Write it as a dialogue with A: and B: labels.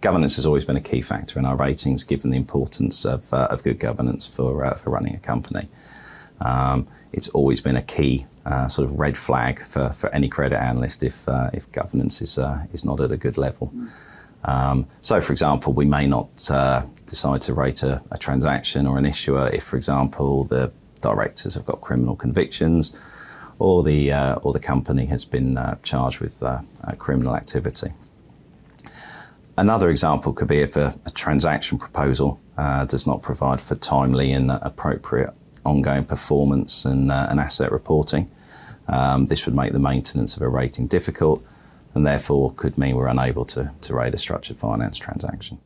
A: Governance has always been a key factor in our ratings, given the importance of, uh, of good governance for, uh, for running a company. Um, it's always been a key uh, sort of red flag for, for any credit analyst if, uh, if governance is, uh, is not at a good level. Um, so, for example, we may not uh, decide to rate a, a, transaction or an issuer if, for example, the directors have got criminal convictions or the, uh, or the company has been uh, charged with criminal activity. Another example could be if a, a transaction proposal does not provide for timely and appropriate ongoing performance and, and asset reporting. Um, this would make the maintenance of a rating difficult and therefore could mean we're unable to, to rate a structured finance transaction.